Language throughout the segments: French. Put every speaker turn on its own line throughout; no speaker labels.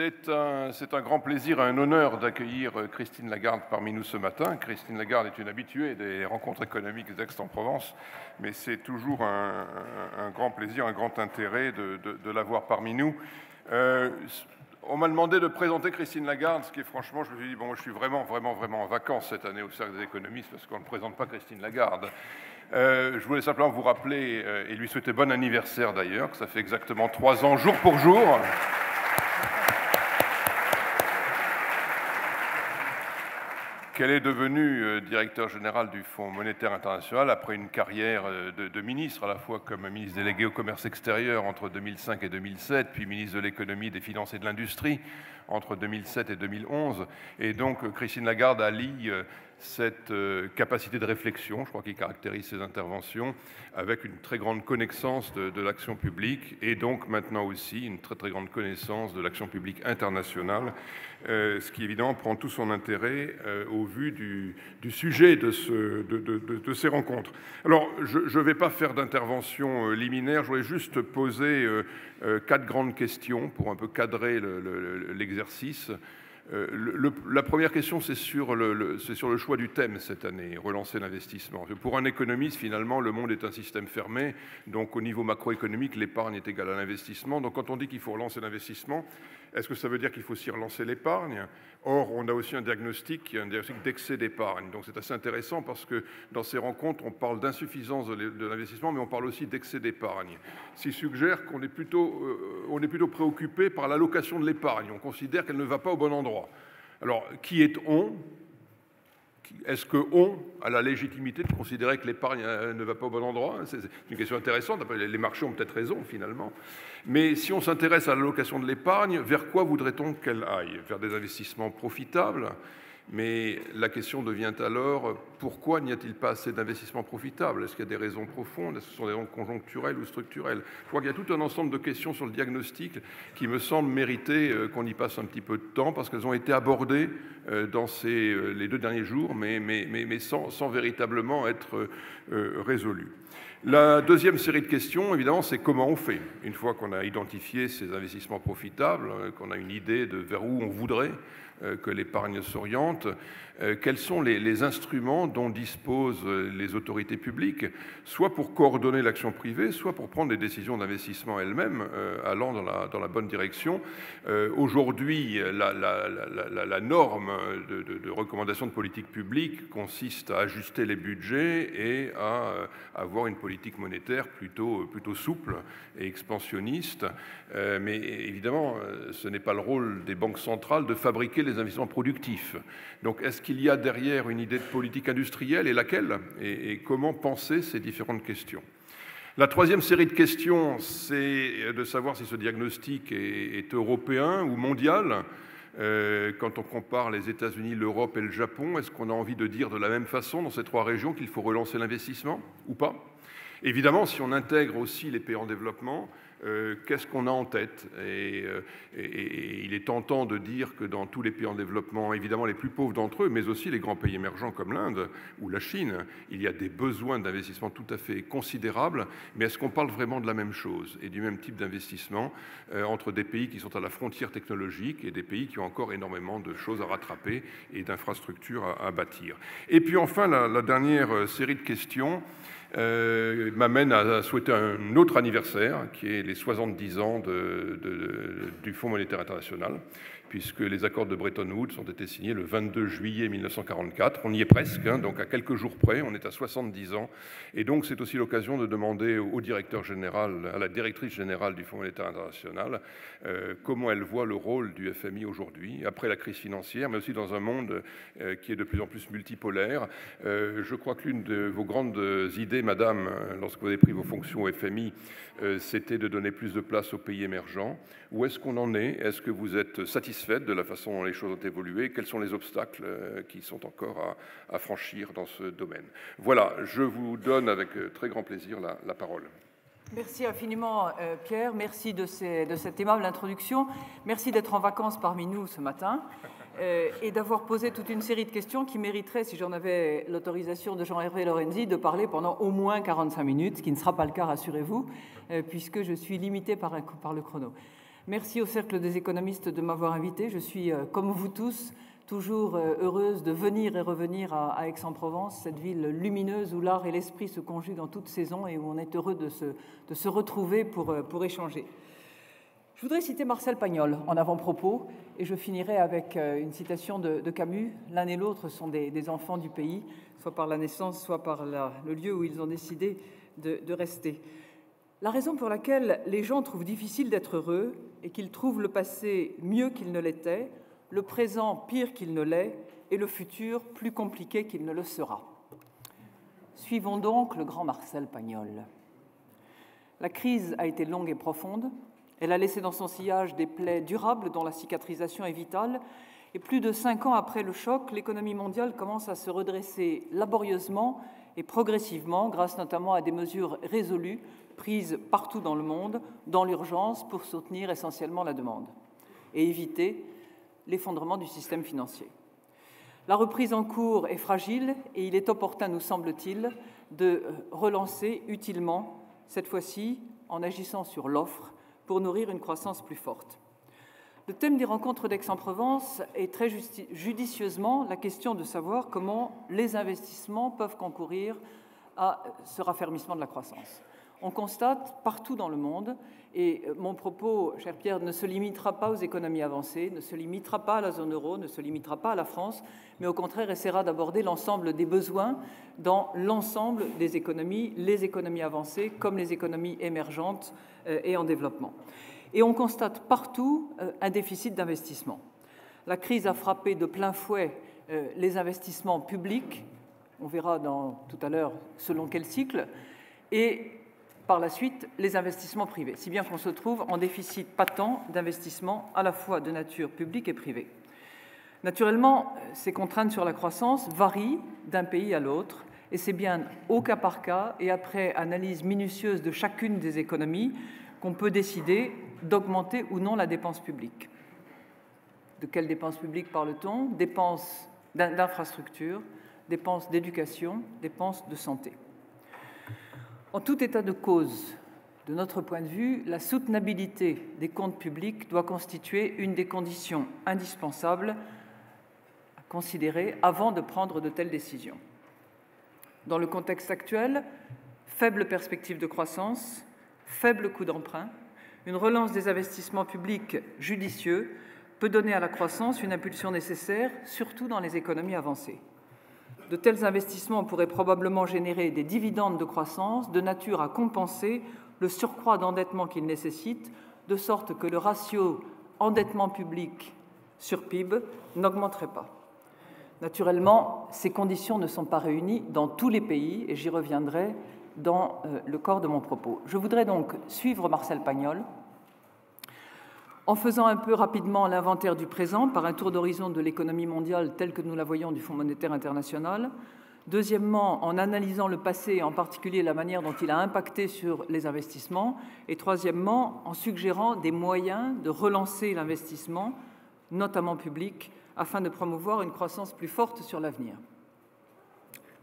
C'est un, grand plaisir et un honneur d'accueillir euh, Christine Lagarde parmi nous ce matin. Christine Lagarde est une habituée des rencontres économiques d'Aix-en-Provence, mais c'est toujours un, grand plaisir, un grand intérêt de, l'avoir parmi nous. Euh, on m'a demandé de présenter Christine Lagarde, ce qui est franchement, je me suis dit, bon, je suis vraiment, vraiment, vraiment en vacances cette année au Cercle des économistes parce qu'on ne présente pas Christine Lagarde. Euh, je voulais simplement vous rappeler et lui souhaiter bon anniversaire d'ailleurs, que ça fait exactement trois ans, jour pour jour. Qu'elle est devenue euh, directeur général du Fonds monétaire international après une carrière euh, de, ministre, à la fois comme ministre délégué au commerce extérieur entre 2005 et 2007, puis ministre de l'économie, des finances et de l'industrie entre 2007 et 2011. Et donc Christine Lagarde allie euh, cette capacité de réflexion, je crois qui caractérise ses interventions, avec une très grande connaissance de, l'action publique et donc maintenant aussi une très très grande connaissance de l'action publique internationale euh, ce qui évidemment prend tout son intérêt euh, au vu du, sujet de, ces rencontres. Alors, je ne vais pas faire d'intervention euh, liminaire, je voudrais juste poser quatre grandes questions pour un peu cadrer l'exercice. La première question, c'est sur, sur, le choix du thème cette année, relancer l'investissement. Pour un économiste, finalement, le monde est un système fermé, donc au niveau macroéconomique, l'épargne est égale à l'investissement. Donc quand on dit qu'il faut relancer l'investissement, est-ce que ça veut dire qu'il faut aussi relancer l'épargne? Or, on a aussi un diagnostic, un diagnostic d'excès d'épargne. Donc c'est assez intéressant parce que dans ces rencontres, on parle d'insuffisance de l'investissement, mais on parle aussi d'excès d'épargne. Qui suggère qu'on est, plutôt, euh, on est plutôt préoccupé par l'allocation de l'épargne. On considère qu'elle ne va pas au bon endroit. Alors, qui est on? Est-ce qu'on a la légitimité de considérer que l'épargne euh, ne va pas au bon endroit? C'est une question intéressante. Les marchés ont peut-être raison, finalement. Mais si on s'intéresse à l'allocation de l'épargne, vers quoi voudrait-on qu'elle aille? Vers des investissements profitables? Mais la question devient alors, pourquoi n'y a-t-il pas assez d'investissements profitables? Est-ce qu'il y a des raisons profondes? Est-ce que ce sont des raisons conjoncturelles ou structurelles? Je crois qu'il y a tout un ensemble de questions sur le diagnostic qui me semblent mériter euh, qu'on y passe un petit peu de temps parce qu'elles ont été abordées euh, dans euh, les deux derniers jours, mais, sans, véritablement être résolues. La deuxième série de questions, évidemment, c'est comment on fait. Une fois qu'on a identifié ces investissements profitables, qu'on a une idée de vers où on voudrait euh, que l'épargne s'oriente, euh, quels sont les, instruments dont disposent euh, les autorités publiques, soit pour coordonner l'action privée, soit pour prendre des décisions d'investissement elles-mêmes allant dans la, bonne direction. Aujourd'hui, la, norme de, recommandation de politique publique consiste à ajuster les budgets et à avoir une politique monétaire plutôt, plutôt souple et expansionniste. Mais évidemment, ce n'est pas le rôle des banques centrales de fabriquer les investissements productifs. Donc est-ce qu'il y a derrière une idée de politique industrielle et laquelle et, comment penser ces différentes questions la troisième série de questions, c'est de savoir si ce diagnostic est, européen ou mondial. Euh, quand on compare les États-Unis, l'Europe et le Japon, est-ce qu'on a envie de dire de la même façon dans ces trois régions qu'il faut relancer l'investissement ou pas? Évidemment, si on intègre aussi les pays en développement, euh, qu'est-ce qu'on a en tête euh, et, il est tentant de dire que dans tous les pays en développement, évidemment les plus pauvres d'entre eux, mais aussi les grands pays émergents comme l'Inde ou la Chine, il y a des besoins d'investissement tout à fait considérables, mais est-ce qu'on parle vraiment de la même chose et du même type d'investissement euh, entre des pays qui sont à la frontière technologique et des pays qui ont encore énormément de choses à rattraper et d'infrastructures à, bâtir? Et puis enfin, la dernière série de questions, euh, m'amène à souhaiter un autre anniversaire, qui est les 70 ans du Fonds monétaire international puisque les accords de Bretton Woods ont été signés le 22 juillet 1944. On y est presque, hein, donc à quelques jours près, on est à 70 ans. Et donc c'est aussi l'occasion de demander au directeur général, à la directrice générale du Fonds monétaire international, euh, comment elle voit le rôle du FMI aujourd'hui, après la crise financière, mais aussi dans un monde euh, qui est de plus en plus multipolaire. Euh, je crois que l'une de vos grandes idées, Madame, lorsque vous avez pris vos fonctions au FMI, c'était de donner plus de place aux pays émergents. Où est-ce qu'on en est? Est-ce que vous êtes satisfait de la façon dont les choses ont évolué, quels sont les obstacles euh, qui sont encore à, franchir dans ce domaine. Voilà, je vous donne avec euh, très grand plaisir la, parole.
Merci infiniment, euh, Pierre. Merci de, cette aimable introduction. Merci d'être en vacances parmi nous ce matin et d'avoir posé toute une série de questions qui mériteraient, si j'en avais l'autorisation de Jean-Hervé Lorenzi, de parler pendant au moins 45 minutes, ce qui ne sera pas le cas, rassurez-vous, puisque je suis limité par le chrono. Merci au Cercle des économistes de m'avoir invité. Je suis, euh, comme vous tous, toujours euh, heureuse de venir et revenir à, Aix-en-Provence, cette ville lumineuse où l'art et l'esprit se conjuguent en toute saison et où on est heureux de se, retrouver pour, euh, pour échanger. Je voudrais citer Marcel Pagnol en avant-propos et je finirai avec une citation de, Camus. L'un et l'autre sont des, enfants du pays, soit par la naissance, soit par le lieu où ils ont décidé de rester. La raison pour laquelle les gens trouvent difficile d'être heureux et qu'ils trouvent le passé mieux qu'il ne l'était, le présent pire qu'il ne l'est et le futur plus compliqué qu'il ne le sera. Suivons donc le grand Marcel Pagnol. La crise a été longue et profonde. Elle a laissé dans son sillage des plaies durables dont la cicatrisation est vitale. Et plus de cinq ans après le choc, l'économie mondiale commence à se redresser laborieusement et progressivement, grâce notamment à des mesures résolues prises partout dans le monde, dans l'urgence, pour soutenir essentiellement la demande et éviter l'effondrement du système financier. La reprise en cours est fragile et il est opportun, nous semble-t-il, de relancer utilement, cette fois-ci en agissant sur l'offre, pour nourrir une croissance plus forte. Le thème des rencontres d'Aix-en-Provence est très judicieusement la question de savoir comment les investissements peuvent concourir à ce raffermissement de la croissance on constate partout dans le monde, et euh, mon propos, cher Pierre, ne se limitera pas aux économies avancées, ne se limitera pas à la zone euro, ne se limitera pas à la France, mais au contraire essaiera d'aborder l'ensemble des besoins dans l'ensemble des économies, les économies avancées comme les économies émergentes euh, et en développement. Et on constate partout euh, un déficit d'investissement. La crise a frappé de plein fouet les investissements publics, on verra dans, tout à l'heure selon quel cycle, et par la suite les investissements privés, si bien qu'on se trouve en déficit patent d'investissements à la fois de nature publique et privée. Naturellement, ces contraintes sur la croissance varient d'un pays à l'autre, et c'est bien au cas par cas et après analyse minutieuse de chacune des économies qu'on peut décider d'augmenter ou non la dépense publique. De quelles dépenses publiques parle-t-on? Dépenses d'infrastructures, dépenses d'éducation, dépenses de santé. En tout état de cause, de notre point de vue, la soutenabilité des comptes publics doit constituer une des conditions indispensables à considérer avant de prendre de telles décisions. Dans le contexte actuel, faible perspective de croissance, faible coût d'emprunt, une relance des investissements publics judicieux peut donner à la croissance une impulsion nécessaire, surtout dans les économies avancées de tels investissements pourraient probablement générer des dividendes de croissance de nature à compenser le surcroît d'endettement qu'ils nécessitent, de sorte que le ratio endettement public sur PIB n'augmenterait pas. Naturellement, ces conditions ne sont pas réunies dans tous les pays, et j'y reviendrai dans euh, le corps de mon propos. Je voudrais donc suivre Marcel Pagnol en faisant un peu rapidement l'inventaire du présent par un tour d'horizon de l'économie mondiale telle que nous la voyons du Fonds monétaire international. Deuxièmement, en analysant le passé, en particulier la manière dont il a impacté sur les investissements. Et troisièmement, en suggérant des moyens de relancer l'investissement, notamment public, afin de promouvoir une croissance plus forte sur l'avenir.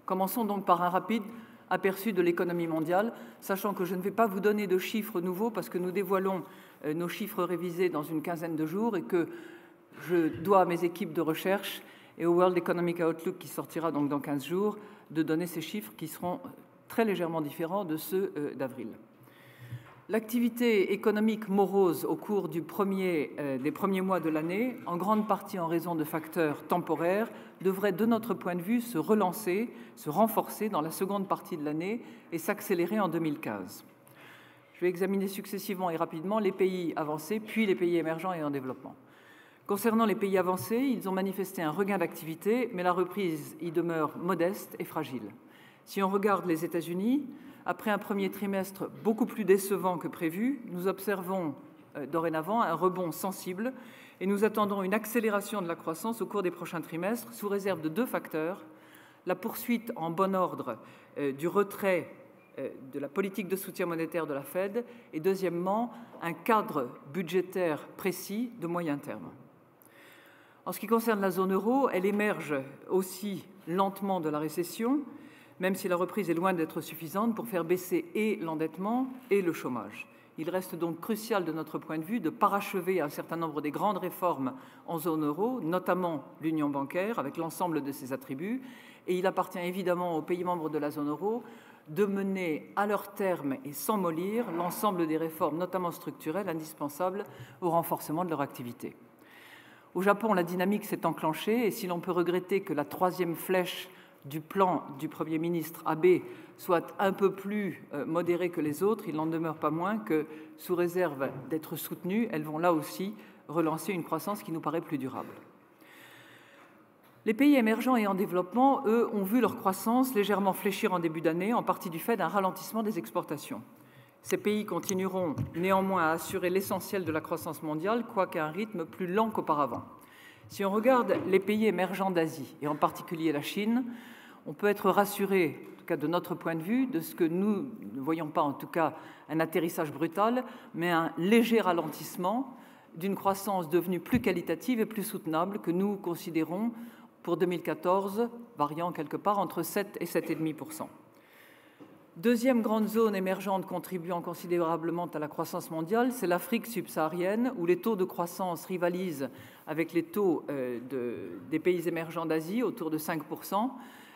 Commençons donc par un rapide aperçu de l'économie mondiale, sachant que je ne vais pas vous donner de chiffres nouveaux parce que nous dévoilons nos chiffres révisés dans une quinzaine de jours et que je dois à mes équipes de recherche et au World Economic Outlook qui sortira donc dans 15 jours de donner ces chiffres qui seront très légèrement différents de ceux euh, d'avril. L'activité économique morose au cours du premier, euh, des premiers mois de l'année, en grande partie en raison de facteurs temporaires, devrait de notre point de vue se relancer, se renforcer dans la seconde partie de l'année et s'accélérer en 2015. Je vais examiner successivement et rapidement les pays avancés, puis les pays émergents et en développement. Concernant les pays avancés, ils ont manifesté un regain d'activité, mais la reprise y demeure modeste et fragile. Si on regarde les États-Unis, après un premier trimestre beaucoup plus décevant que prévu, nous observons euh, dorénavant un rebond sensible et nous attendons une accélération de la croissance au cours des prochains trimestres sous réserve de deux facteurs la poursuite en bon ordre euh, du retrait de la politique de soutien monétaire de la Fed et deuxièmement un cadre budgétaire précis de moyen terme. En ce qui concerne la zone euro, elle émerge aussi lentement de la récession, même si la reprise est loin d'être suffisante pour faire baisser et l'endettement et le chômage. Il reste donc crucial de notre point de vue de parachever un certain nombre des grandes réformes en zone euro, notamment l'union bancaire avec l'ensemble de ses attributs. Et il appartient évidemment aux pays membres de la zone euro de mener à leur terme et sans mollir l'ensemble des réformes, notamment structurelles, indispensables au renforcement de leur activité. Au Japon, la dynamique s'est enclenchée et si l'on peut regretter que la troisième flèche du plan du Premier ministre Abe soit un peu plus euh, modérée que les autres, il n'en demeure pas moins que, sous réserve d'être soutenues, elles vont là aussi relancer une croissance qui nous paraît plus durable. Les pays émergents et en développement, eux, ont vu leur croissance légèrement fléchir en début d'année, en partie du fait d'un ralentissement des exportations. Ces pays continueront néanmoins à assurer l'essentiel de la croissance mondiale, quoiqu'à un rythme plus lent qu'auparavant. Si on regarde les pays émergents d'Asie, et en particulier la Chine, on peut être rassuré, en tout cas de notre point de vue, de ce que nous ne voyons pas en tout cas un atterrissage brutal, mais un léger ralentissement d'une croissance devenue plus qualitative et plus soutenable que nous considérons pour 2014, variant quelque part entre 7 et 7,5% Deuxième grande zone émergente contribuant considérablement à la croissance mondiale, c'est l'Afrique subsaharienne, où les taux de croissance rivalisent avec les taux euh, des pays émergents d'Asie, autour de 5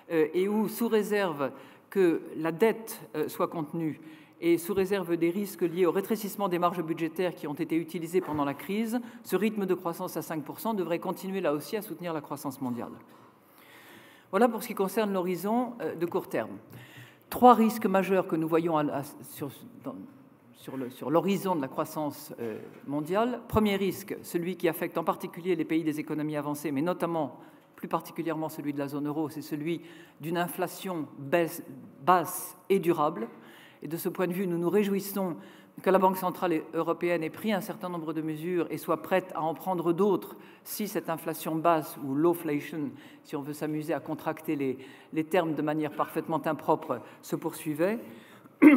euh, et où, sous réserve que la dette euh, soit contenue et sous réserve des risques liés au rétrécissement des marges budgétaires qui ont été utilisées pendant la crise, ce rythme de croissance à 5% devrait continuer là aussi à soutenir la croissance mondiale. Voilà pour ce qui concerne l'horizon euh, de court terme. Trois risques majeurs que nous voyons sur, l'horizon de la croissance mondiale. Premier risque, celui qui affecte en particulier les pays des économies avancées, mais notamment plus particulièrement celui de la zone euro, c'est celui d'une inflation basse et durable. Et de ce point de vue, nous nous réjouissons que la Banque centrale européenne ait pris un certain nombre de mesures et soit prête à en prendre d'autres si cette inflation basse ou lowflation, si on veut s'amuser à contracter les, les termes de manière parfaitement impropre, se poursuivait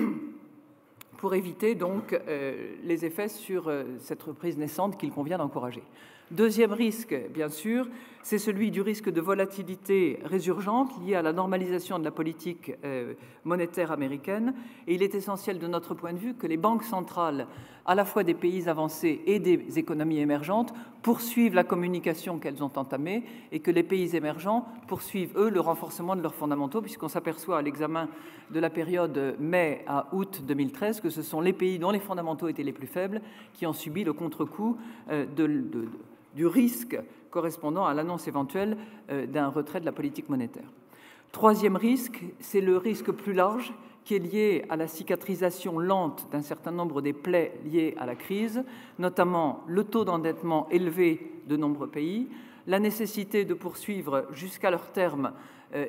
pour éviter donc euh, les effets sur euh, cette reprise naissante qu'il convient d'encourager. Deuxième risque, bien sûr, c'est celui du risque de volatilité résurgente lié à la normalisation de la politique euh, monétaire américaine. Et il est essentiel de notre point de vue que les banques centrales, à la fois des pays avancés et des économies émergentes, poursuivent la communication qu'elles ont entamée et que les pays émergents poursuivent, eux, le renforcement de leurs fondamentaux, puisqu'on s'aperçoit à l'examen de la période mai à août 2013 que ce sont les pays dont les fondamentaux étaient les plus faibles qui ont subi le contre-coup euh, du risque correspondant à l'annonce éventuelle euh, d'un retrait de la politique monétaire. Troisième risque, c'est le risque plus large qui est lié à la cicatrisation lente d'un certain nombre des plaies liées à la crise, notamment le taux d'endettement élevé de nombreux pays, la nécessité de poursuivre jusqu'à leur terme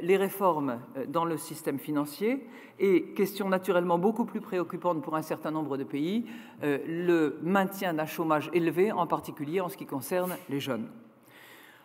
les réformes euh, dans le système financier et, question naturellement beaucoup plus préoccupante pour un certain nombre de pays, le maintien d'un chômage élevé, en particulier en ce qui concerne les jeunes.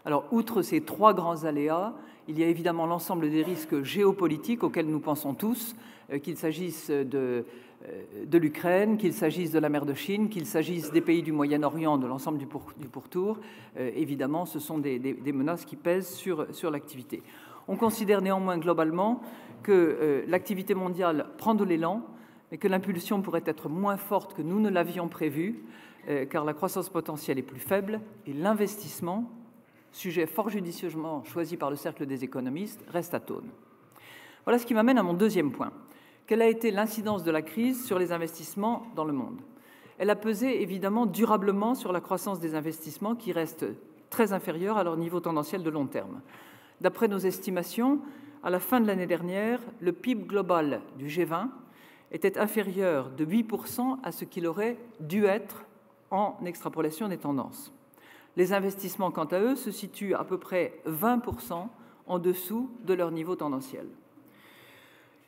Alors, outre ces trois grands aléas, il y a évidemment l'ensemble des risques géopolitiques auxquels nous pensons tous, euh, qu'il s'agisse de, euh, l'Ukraine, qu'il s'agisse de la mer de Chine, qu'il s'agisse des pays du Moyen-Orient, de l'ensemble du, pourtour. Euh, évidemment, ce sont des, menaces qui pèsent sur, sur l'activité. On considère néanmoins globalement que l'activité mondiale prend de l'élan, mais que l'impulsion pourrait être moins forte que nous ne l'avions prévu, car la croissance potentielle est plus faible et l'investissement sujet fort judicieusement choisi par le cercle des économistes, reste atone. Voilà ce qui m'amène à mon deuxième point. Quelle a été l'incidence de la crise sur les investissements dans le monde? Elle a pesé évidemment durablement sur la croissance des investissements qui reste très inférieure à leur niveau tendanciel de long terme. D'après nos estimations, à la fin de l'année dernière, le PIB global du G20 était inférieur de 8% à ce qu'il aurait dû être en extrapolation des tendances. Les investissements, quant à eux, se situent à peu près 20% en dessous de leur niveau tendanciel.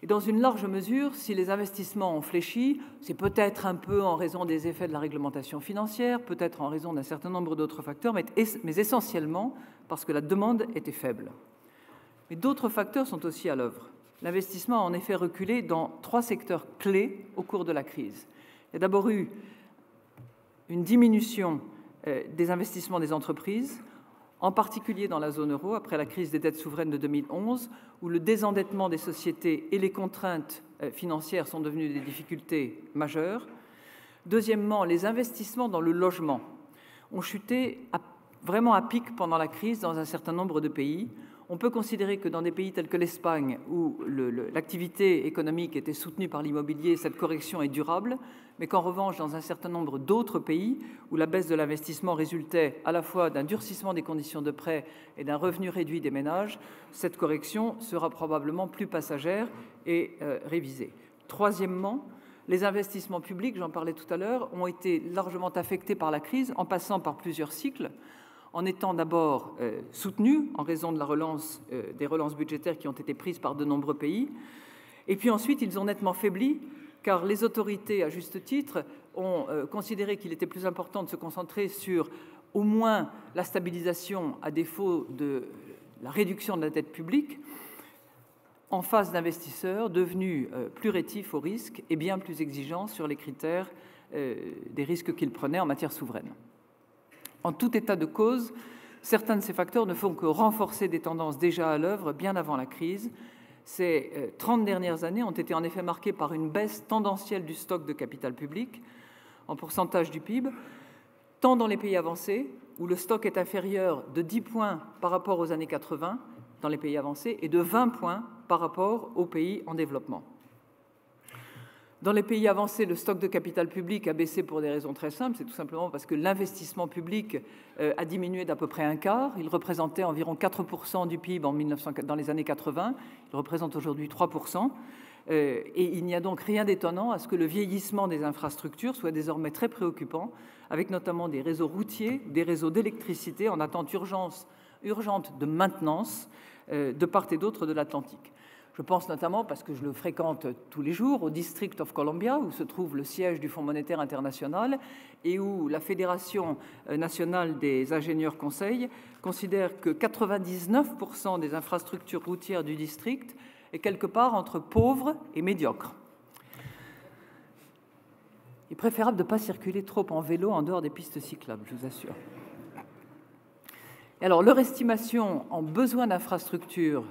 Et dans une large mesure, si les investissements ont fléchi, c'est peut-être un peu en raison des effets de la réglementation financière, peut-être en raison d'un certain nombre d'autres facteurs, mais, essentiellement parce que la demande était faible. Mais d'autres facteurs sont aussi à l'œuvre. L'investissement a en effet reculé dans trois secteurs clés au cours de la crise. Il y a d'abord eu une diminution euh, des investissements des entreprises, en particulier dans la zone euro, après la crise des dettes souveraines de 2011, où le désendettement des sociétés et les contraintes euh, financières sont devenues des difficultés majeures. Deuxièmement, les investissements dans le logement ont chuté vraiment à pic pendant la crise dans un certain nombre de pays. On peut considérer que dans des pays tels que l'Espagne, où l'activité économique était soutenue par l'immobilier, cette correction est durable, mais qu'en revanche, dans un certain nombre d'autres pays, où la baisse de l'investissement résultait à la fois d'un durcissement des conditions de prêt et d'un revenu réduit des ménages, cette correction sera probablement plus passagère et euh, révisée. Troisièmement, les investissements publics, j'en parlais tout à l'heure, ont été largement affectés par la crise en passant par plusieurs cycles en étant d'abord euh, soutenus en raison euh, des relances budgétaires qui ont été prises par de nombreux pays. Et puis ensuite, ils ont nettement faibli, car les autorités, à juste titre, ont euh, considéré qu'il était plus important de se concentrer sur au moins la stabilisation, à défaut de la réduction de la dette publique, en face d'investisseurs devenus plus rétifs aux risques et bien plus exigeants sur les critères des risques qu'ils prenaient en matière souveraine. En tout état de cause, certains de ces facteurs ne font que renforcer des tendances déjà à l'œuvre bien avant la crise. Ces 30 euh, dernières années ont été en effet marquées par une baisse tendancielle du stock de capital public en pourcentage du PIB, tant dans les pays avancés, où le stock est inférieur de 10 points par rapport aux années 80 dans les pays avancés et de 20 points par rapport aux pays en développement. Dans les pays avancés, le stock de capital public a baissé pour des raisons très simples. C'est tout simplement parce que l'investissement public euh, a diminué d'à peu près un quart. Il représentait environ 4% du PIB en dans les années 80. Il représente aujourd'hui 3%. Euh, et il n'y a donc rien d'étonnant à ce que le vieillissement des infrastructures soit désormais très préoccupant, avec notamment des réseaux routiers, des réseaux d'électricité en attente urgente de maintenance euh, de part et d'autre de l'Atlantique. Je pense notamment, parce que je le fréquente tous les jours, au District of Columbia, où se trouve le siège du Fonds monétaire international et où la Fédération euh, nationale des ingénieurs conseils considère que 99% des infrastructures routières du district est quelque part entre pauvres et médiocres. Il est préférable de ne pas circuler trop en vélo en dehors des pistes cyclables, je vous assure. Alors, leur estimation en besoin d'infrastructures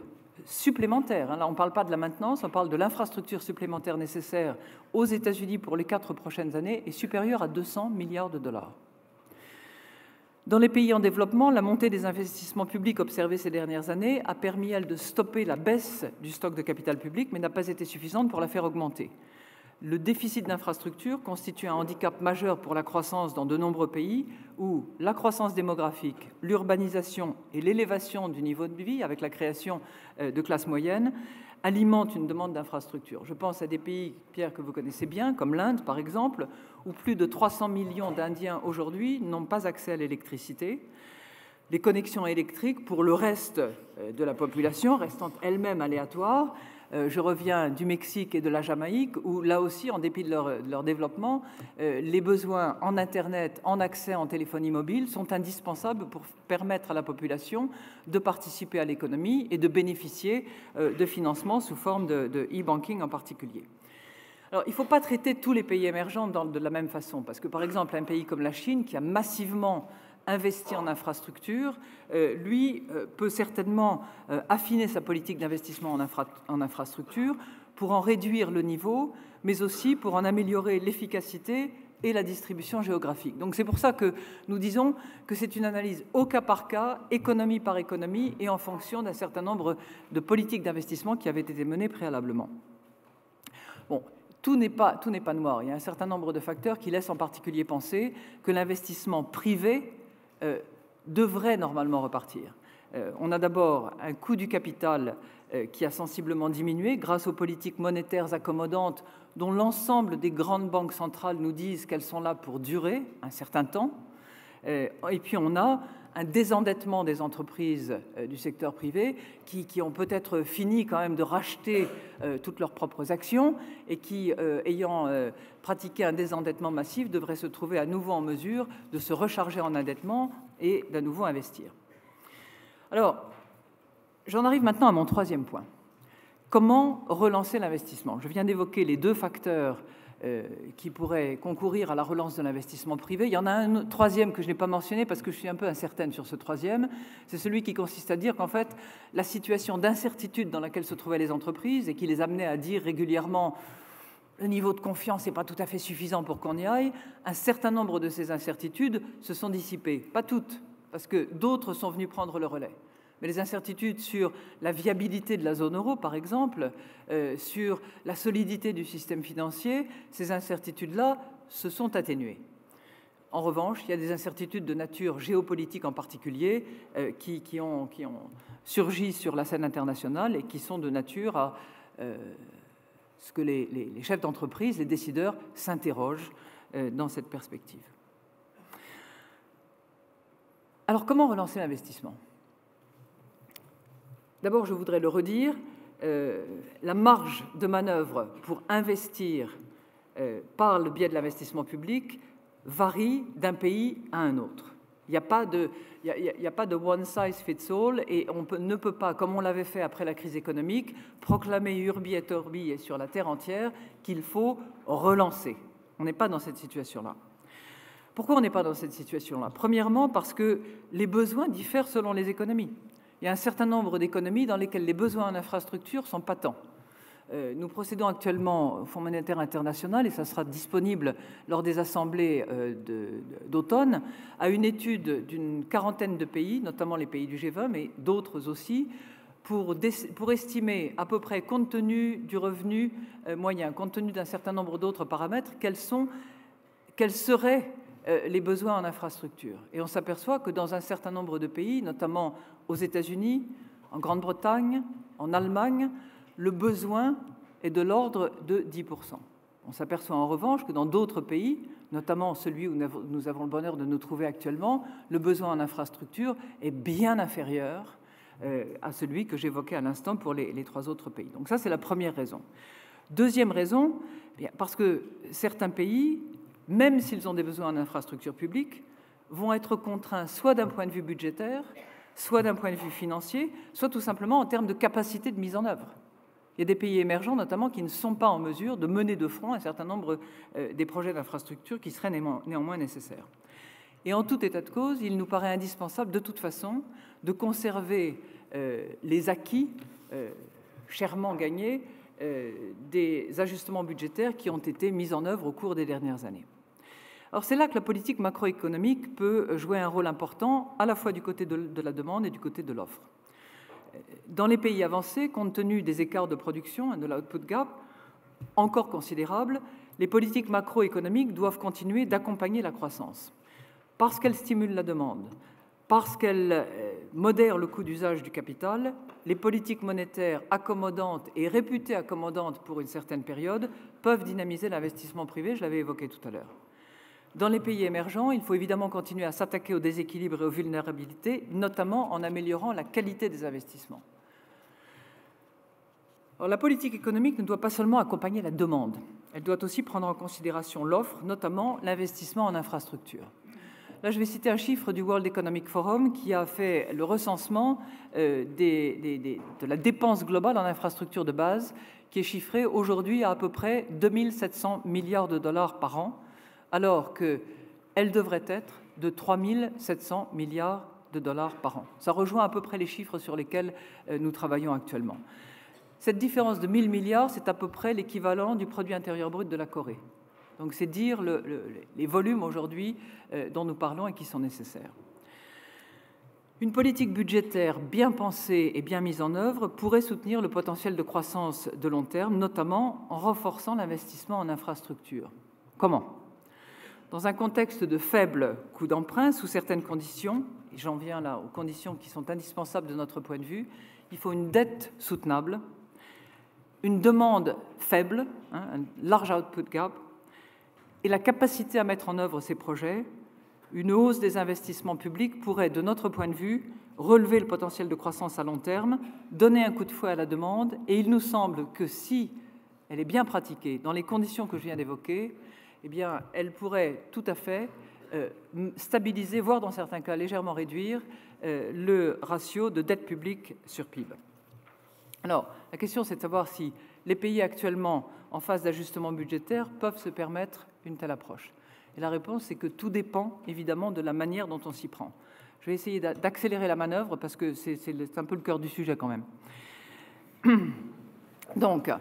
supplémentaire. Hein. Là, on ne parle pas de la maintenance, on parle de l'infrastructure supplémentaire nécessaire aux États-Unis pour les quatre prochaines années est supérieure à 200 milliards de dollars. Dans les pays en développement, la montée des investissements publics observés ces dernières années a permis, elle, de stopper la baisse du stock de capital public, mais n'a pas été suffisante pour la faire augmenter le déficit d'infrastructures constitue un handicap majeur pour la croissance dans de nombreux pays où la croissance démographique, l'urbanisation et l'élévation du niveau de vie avec la création euh, de classes moyennes alimentent une demande d'infrastructures. Je pense à des pays, Pierre, que vous connaissez bien, comme l'Inde par exemple, où plus de 300 millions d'Indiens aujourd'hui n'ont pas accès à l'électricité. Les connexions électriques pour le reste euh, de la population restant elles-mêmes aléatoires je reviens du Mexique et de la Jamaïque, où là aussi, en dépit de leur, développement, euh, les besoins en Internet, en accès en téléphonie mobile sont indispensables pour permettre à la population de participer à l'économie et de bénéficier euh, de financements sous forme de e-banking en particulier. Alors, il ne faut pas traiter tous les pays émergents de la même façon, parce que par exemple, un pays comme la Chine, qui a massivement investi en infrastructure, euh, lui euh, peut certainement euh, affiner sa politique d'investissement en, infrastructure pour en réduire le niveau, mais aussi pour en améliorer l'efficacité et la distribution géographique. Donc c'est pour ça que nous disons que c'est une analyse au cas par cas, économie par économie, et en fonction d'un certain nombre de politiques d'investissement qui avaient été menées préalablement. Bon, tout n'est pas, pas, noir. Il y a un certain nombre de facteurs qui laissent en particulier penser que l'investissement privé devrait normalement repartir. Euh, on a d'abord un coût du capital euh, qui a sensiblement diminué grâce aux politiques monétaires accommodantes dont l'ensemble des grandes banques centrales nous disent qu'elles sont là pour durer un certain temps. Et puis on a un désendettement des entreprises euh, du secteur privé qui, ont peut-être fini quand même de racheter euh, toutes leurs propres actions et qui, euh, ayant pratiqué un désendettement massif, devraient se trouver à nouveau en mesure de se recharger en endettement et d'à nouveau investir. Alors, j'en arrive maintenant à mon troisième point. Comment relancer l'investissement? Je viens d'évoquer les deux facteurs qui pourrait concourir à la relance de l'investissement privé. Il y en a un troisième que je n'ai pas mentionné parce que je suis un peu incertaine sur ce troisième. C'est celui qui consiste à dire qu'en fait, la situation d'incertitude dans laquelle se trouvaient les entreprises et qui les amenait à dire régulièrement le niveau de confiance n'est pas tout à fait suffisant pour qu'on y aille, un certain nombre de ces incertitudes se sont dissipées. Pas toutes, parce que d'autres sont venus prendre le relais. Mais les incertitudes sur la viabilité de la zone euro, par exemple, euh, sur la solidité du système financier, ces incertitudes-là se sont atténuées. En revanche, il y a des incertitudes de nature géopolitique en particulier euh, qui, ont, surgi sur la scène internationale et qui sont de nature à euh, ce que les, chefs d'entreprise, les décideurs s'interrogent dans cette perspective. Alors comment relancer l'investissement? D'abord, je voudrais le redire, euh, la marge de manœuvre pour investir euh, par le biais de l'investissement public varie d'un pays à un autre. Il n'y a, pas de, one size fits all et on ne peut pas, comme on l'avait fait après la crise économique, proclamer urbi et orbi et sur la terre entière qu'il faut relancer. On n'est pas dans cette situation-là. Pourquoi on n'est pas dans cette situation-là? Premièrement, parce que les besoins diffèrent selon les économies il y a un certain nombre d'économies dans lesquelles les besoins en infrastructure sont patents. Euh, nous procédons actuellement au Fonds monétaire international, et ça sera disponible lors des assemblées euh, d'automne, à une étude d'une quarantaine de pays, notamment les pays du G20, mais d'autres aussi, pour, pour, estimer à peu près, compte tenu du revenu euh, moyen, compte tenu d'un certain nombre d'autres paramètres, quels, sont, quels seraient les besoins en infrastructure. Et on s'aperçoit que dans un certain nombre de pays, notamment aux États-Unis, en Grande-Bretagne, en Allemagne, le besoin est de l'ordre de 10%. On s'aperçoit en revanche que dans d'autres pays, notamment celui où nous avons le bonheur de nous trouver actuellement, le besoin en infrastructure est bien inférieur euh, à celui que j'évoquais à l'instant pour les, les, trois autres pays. Donc ça, c'est la première raison. Deuxième raison, eh parce que certains pays, même s'ils ont des besoins en infrastructure publique, vont être contraints soit d'un point de vue budgétaire, soit d'un point de vue financier, soit tout simplement en termes de capacité de mise en œuvre. Il y a des pays émergents notamment qui ne sont pas en mesure de mener de front un certain nombre euh, des projets d'infrastructure qui seraient néanmoins nécessaires. Et en tout état de cause, il nous paraît indispensable de toute façon de conserver euh, les acquis euh, chèrement gagnés des ajustements budgétaires qui ont été mis en œuvre au cours des dernières années. Alors c'est là que la politique macroéconomique peut jouer un rôle important, à la fois du côté de, la demande et du côté de l'offre. Dans les pays avancés, compte tenu des écarts de production et de l'output gap encore considérables, les politiques macroéconomiques doivent continuer d'accompagner la croissance, parce qu'elles stimulent la demande, parce qu'elles euh, modèrent le coût d'usage du capital, les politiques monétaires accommodantes et réputées accommodantes pour une certaine période peuvent dynamiser l'investissement privé, je l'avais évoqué tout à l'heure. Dans les pays émergents, il faut évidemment continuer à s'attaquer aux déséquilibres et aux vulnérabilités, notamment en améliorant la qualité des investissements. la politique économique ne doit pas seulement accompagner la demande, elle doit aussi prendre en considération l'offre, notamment l'investissement en infrastructure. Là, je vais citer un chiffre du World Economic Forum qui a fait le recensement euh, de la dépense globale en infrastructure de base, qui est chiffrée aujourd'hui à à peu près 2700 milliards de dollars par an, alors qu'elle devrait être de 3 700 milliards de dollars par an. Ça rejoint à peu près les chiffres sur lesquels euh, nous travaillons actuellement. Cette différence de 1000 milliards, c'est à peu près l'équivalent du produit intérieur brut de la Corée. Donc c'est dire les volumes aujourd'hui euh, dont nous parlons et qui sont nécessaires. Une politique budgétaire bien pensée et bien mise en œuvre pourrait soutenir le potentiel de croissance de long terme, notamment en renforçant l'investissement en infrastructures. Comment? Dans un contexte de faible coût d'emprunt, sous certaines conditions, et j'en viens là aux conditions qui sont indispensables de notre point de vue, il faut une dette soutenable, une demande faible, hein, un large output gap, et la capacité à mettre en œuvre ces projets, une hausse des investissements publics pourrait, de notre point de vue, relever le potentiel de croissance à long terme, donner un coup de fouet à la demande, et il nous semble que si elle est bien pratiquée dans les conditions que je viens d'évoquer, eh bien, elle pourrait tout à fait euh, stabiliser, voire dans certains cas légèrement réduire, euh, le ratio de dette publique sur PIB. Alors, la question, c'est de savoir si les pays actuellement en phase d'ajustement budgétaire peuvent se permettre une telle approche. Et la réponse, c'est que tout dépend évidemment de la manière dont on s'y prend. Je vais essayer d'accélérer la manœuvre parce que c'est un peu le cœur du sujet quand même. Donc,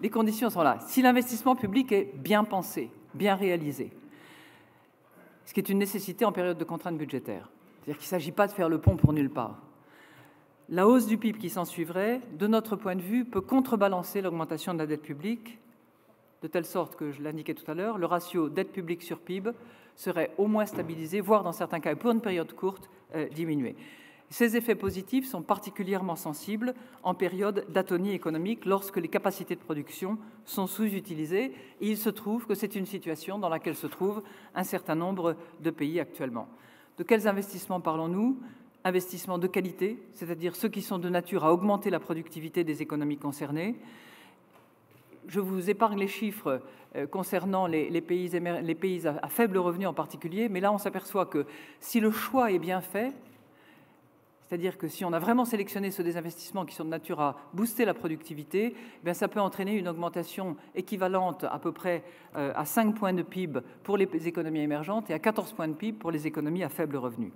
les conditions sont là. Si l'investissement public est bien pensé, bien réalisé, ce qui est une nécessité en période de contrainte budgétaire, c'est-à-dire qu'il ne s'agit pas de faire le pont pour nulle part. La hausse du PIB qui s'en suivrait, de notre point de vue, peut contrebalancer l'augmentation de la dette publique, de telle sorte que, je l'indiquais tout à l'heure, le ratio dette publique sur PIB serait au moins stabilisé, voire dans certains cas, pour une période courte, euh, diminué. Ces effets positifs sont particulièrement sensibles en période d'atonie économique lorsque les capacités de production sont sous-utilisées. Il se trouve que c'est une situation dans laquelle se trouvent un certain nombre de pays actuellement. De quels investissements parlons-nous? Investissements de qualité, c'est-à-dire ceux qui sont de nature à augmenter la productivité des économies concernées. Je vous épargne les chiffres euh, concernant les, pays, à faible revenu en particulier, mais là on s'aperçoit que si le choix est bien fait, c'est-à-dire que si on a vraiment sélectionné ceux des investissements qui sont de nature à booster la productivité, eh bien ça peut entraîner une augmentation équivalente à peu près euh, à 5 points de PIB pour les économies émergentes et à 14 points de PIB pour les économies à faible revenu.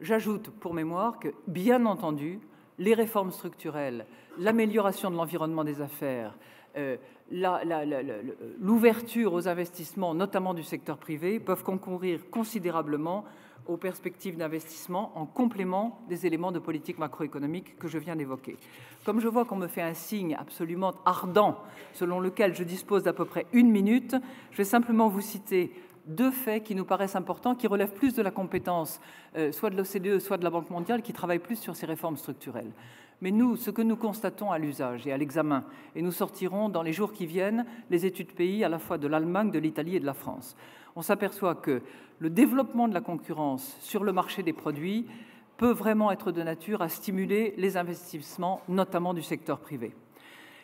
J'ajoute pour mémoire que, bien entendu, les réformes structurelles, l'amélioration de l'environnement des affaires, euh, l'ouverture aux investissements, notamment du secteur privé, peuvent concourir considérablement aux perspectives d'investissement en complément des éléments de politique macroéconomique que je viens d'évoquer. Comme je vois qu'on me fait un signe absolument ardent selon lequel je dispose d'à peu près une minute, je vais simplement vous citer deux faits qui nous paraissent importants, qui relèvent plus de la compétence euh, soit de l'OCDE, soit de la Banque mondiale, qui travaillent plus sur ces réformes structurelles. Mais nous, ce que nous constatons à l'usage et à l'examen, et nous sortirons dans les jours qui viennent les études pays à la fois de l'Allemagne, de l'Italie et de la France, on s'aperçoit que le développement de la concurrence sur le marché des produits peut vraiment être de nature à stimuler les investissements, notamment du secteur privé.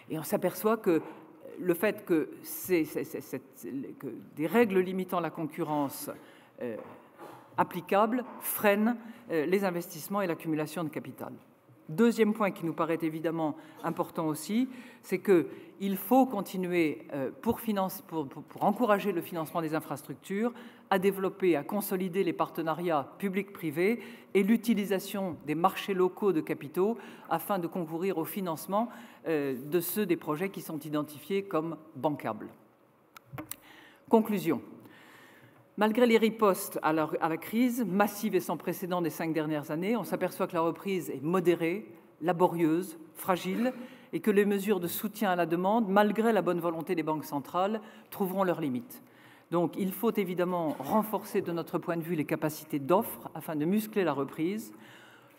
Et on s'aperçoit que le fait que, des règles limitant la concurrence euh, applicables freinent euh, les investissements et l'accumulation de capital. Deuxième point qui nous paraît évidemment important aussi, c'est qu'il faut continuer, euh, pour, encourager le financement des infrastructures, à développer, à consolider les partenariats publics-privés et l'utilisation des marchés locaux de capitaux afin de concourir au financement euh, de ceux des projets qui sont identifiés comme bancables. Conclusion. Malgré les ripostes à la, crise massive et sans précédent des cinq dernières années, on s'aperçoit que la reprise est modérée, laborieuse, fragile, et que les mesures de soutien à la demande, malgré la bonne volonté des banques centrales, trouveront leurs limites. Donc il faut évidemment renforcer de notre point de vue les capacités d'offre afin de muscler la reprise.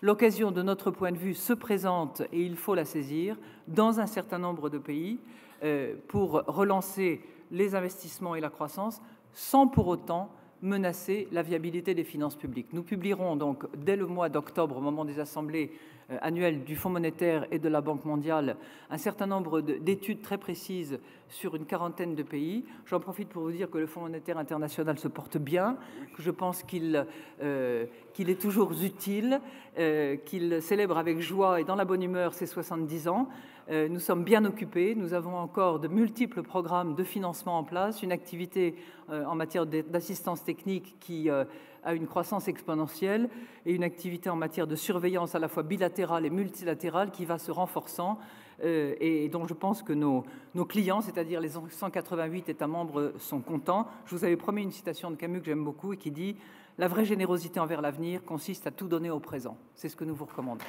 L'occasion de notre point de vue se présente et il faut la saisir dans un certain nombre de pays euh, pour relancer les investissements et la croissance sans pour autant menacer la viabilité des finances publiques. Nous publierons donc dès le mois d'octobre, au moment des assemblées euh, annuelles du Fonds monétaire et de la Banque mondiale, un certain nombre d'études très précises sur une quarantaine de pays. J'en profite pour vous dire que le Fonds monétaire international se porte bien, que je pense qu'il euh, est toujours utile, euh, qu'il célèbre avec joie et dans la bonne humeur ses 70 ans. Nous sommes bien occupés, nous avons encore de multiples programmes de financement en place, une activité en matière d'assistance technique qui euh, a une croissance exponentielle et une activité en matière de surveillance à la fois bilatérale et multilatérale qui va se renforçant et dont je pense que nos, nos clients, c'est-à-dire les 188 États membres, sont contents. Je vous avais promis une citation de Camus que j'aime beaucoup et qui dit La vraie générosité envers l'avenir consiste à tout donner au présent. C'est ce que nous vous recommandons.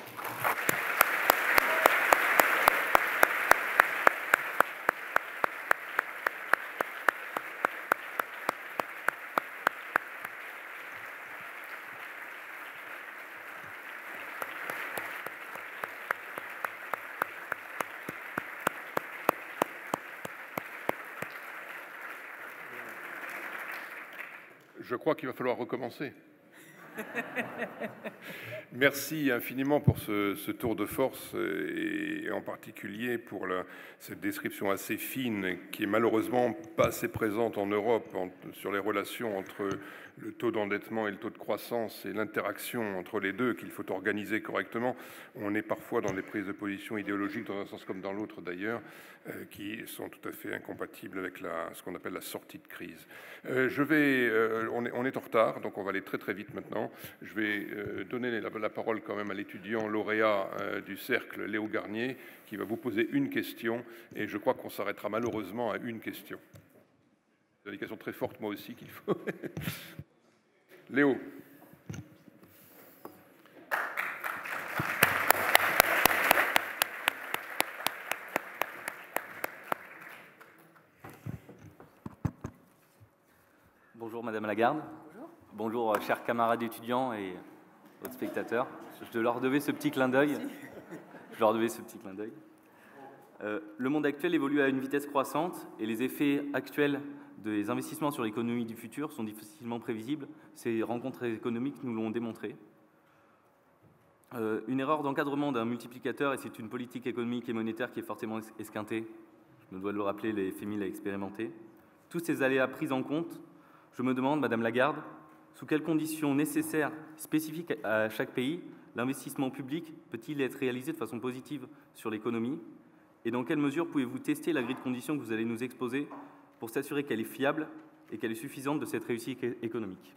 Je crois qu'il va falloir recommencer. Merci infiniment pour ce, tour de force et, en particulier pour cette description assez fine qui est malheureusement pas assez présente en Europe sur les relations entre le taux d'endettement et le taux de croissance et l'interaction entre les deux qu'il faut organiser correctement. On est parfois dans des prises de position idéologiques dans un sens comme dans l'autre d'ailleurs euh, qui sont tout à fait incompatibles avec ce qu'on appelle la sortie de crise. Euh, je vais, euh, on, est, on est en retard donc on va aller très très vite maintenant. Je vais euh, donner la, parole quand même à l'étudiant lauréat euh, du cercle, Léo Garnier, qui va vous poser une question, et je crois qu'on s'arrêtera malheureusement à une question. C'est une indication très forte, moi aussi, qu'il faut. Léo.
Bonjour Madame Lagarde. Bonjour. Euh, chers camarades étudiants et autres spectateurs. Je leur devais ce petit clin d'œil. Je leur devais ce petit clin d'œil. Euh, le monde actuel évolue à une vitesse croissante et les effets actuels des investissements sur l'économie du futur sont difficilement prévisibles. Ces rencontres économiques nous l'ont démontré. Euh, une erreur d'encadrement d'un multiplicateur, et c'est une politique économique et monétaire qui est fortement esquintée, je me dois de le rappeler, les FMI l'a expérimenté. Tous ces aléas pris en compte, je me demande, Madame Lagarde, sous quelles conditions nécessaires, spécifiques à chaque pays, l'investissement public peut-il être réalisé de façon positive sur l'économie? Et dans quelle mesure pouvez-vous tester la grille de conditions que vous allez nous exposer pour s'assurer qu'elle est fiable et qu'elle est suffisante de cette réussite économique?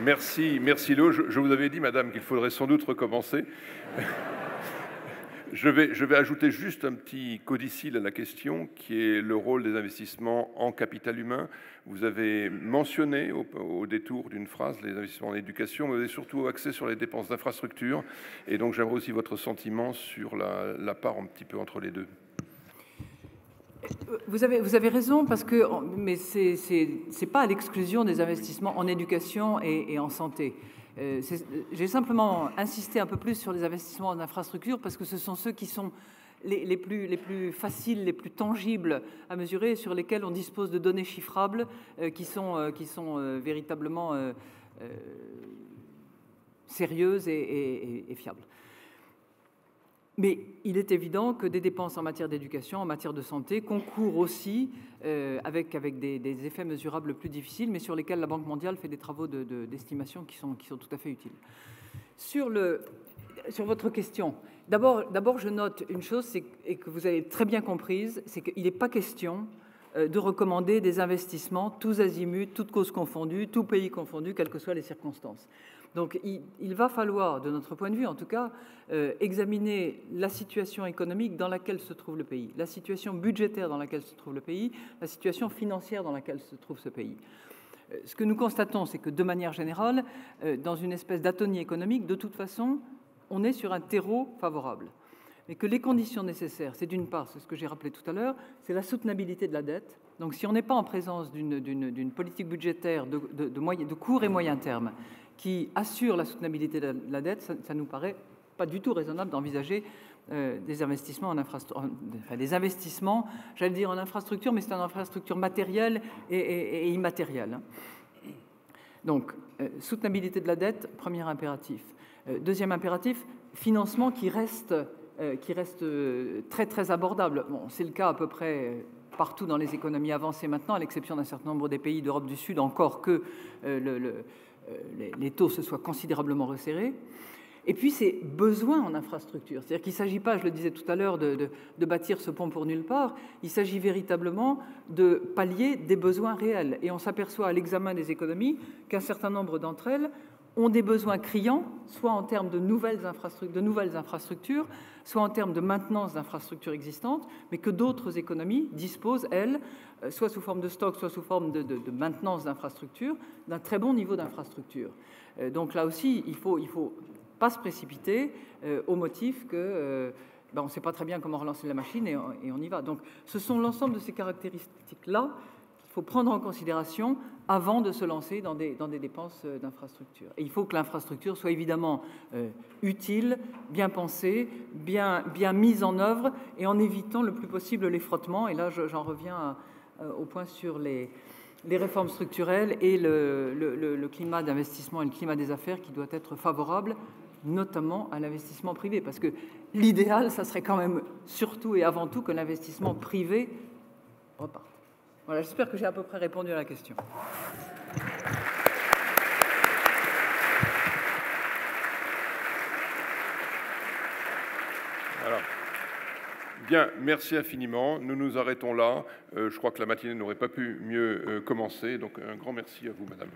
Merci, merci Léo. Je, vous avais dit, madame, qu'il faudrait sans doute recommencer. Je vais, ajouter juste un petit codicile à la question, qui est le rôle des investissements en capital humain. Vous avez mentionné au, détour d'une phrase les investissements en éducation, mais vous avez surtout axé sur les dépenses d'infrastructure. Et donc j'aimerais aussi votre sentiment sur la, part un petit peu entre les deux.
Vous avez, raison, parce que, ce n'est pas à l'exclusion des investissements en éducation et, en santé. Euh, j'ai simplement insisté un peu plus sur les investissements en infrastructure parce que ce sont ceux qui sont les, plus, les, plus, faciles, les plus tangibles à mesurer, sur lesquels on dispose de données chiffrables euh, euh, qui sont véritablement sérieuses et fiables. Mais il est évident que des dépenses en matière d'éducation, en matière de santé, concourent aussi euh, avec, avec des, effets mesurables plus difficiles, mais sur lesquels la Banque mondiale fait des travaux d'estimation de, qui, sont, qui sont tout à fait utiles. Sur, le, sur votre question, d'abord je note une chose, et que vous avez très bien comprise, c'est qu'il n'est pas question euh, de recommander des investissements tous azimuts, toutes causes confondues, tous pays confondus, quelles que soient les circonstances. Donc il, va falloir, de notre point de vue en tout cas, euh, examiner la situation économique dans laquelle se trouve le pays, la situation budgétaire dans laquelle se trouve le pays, la situation financière dans laquelle se trouve ce pays. Euh, ce que nous constatons, c'est que de manière générale, euh, dans une espèce d'atonie économique, de toute façon, on est sur un terreau favorable. Mais que les conditions nécessaires, c'est d'une part, c'est ce que j'ai rappelé tout à l'heure, c'est la soutenabilité de la dette. Donc si on n'est pas en présence d'une politique budgétaire de, court et moyen terme qui assure la soutenabilité de la dette, ça, ne nous paraît pas du tout raisonnable d'envisager euh, des investissements en infrastructure, des investissements, j'allais dire en infrastructure, mais c'est en infrastructure matérielle et, immatérielle. Donc, euh, soutenabilité de la dette, premier impératif. Euh, deuxième impératif, financement qui reste, qui reste très très abordable. Bon, c'est le cas à peu près partout dans les économies avancées maintenant, à l'exception d'un certain nombre des pays d'Europe du Sud, encore que le les, taux se soient considérablement resserrés. Et puis, c'est besoin en infrastructure. C'est-à-dire qu'il ne s'agit pas, je le disais tout à l'heure, de, bâtir ce pont pour nulle part. Il s'agit véritablement de pallier des besoins réels. Et on s'aperçoit à l'examen des économies qu'un certain nombre d'entre elles ont des besoins criants, soit en termes de nouvelles, infrastructures, soit en termes de maintenance d'infrastructures existantes, mais que d'autres économies disposent, elles, euh, soit sous forme de stock, soit sous forme de, maintenance d'infrastructures, d'un très bon niveau d'infrastructure. Euh, donc là aussi, il ne faut, pas se précipiter euh, au motif que ben, on ne sait pas très bien comment relancer la machine et on y va. Donc ce sont l'ensemble de ces caractéristiques-là faut prendre en considération avant de se lancer dans des, dans des dépenses euh, d'infrastructure. Et il faut que l'infrastructure soit évidemment euh, utile, bien pensée, bien, bien mise en œuvre et en évitant le plus possible les frottements. Et là, j'en reviens euh, au point sur les, les réformes structurelles et le, le, le climat d'investissement et le climat des affaires qui doit être favorable notamment à l'investissement privé, parce que l'idéal, ça serait quand même surtout et avant tout que l'investissement privé reparte. Voilà, j'espère que j'ai à peu près répondu à la question.
Bien, merci infiniment. Nous nous arrêtons là. je crois que la matinée n'aurait pas pu mieux commencer. Donc un grand merci à vous, madame.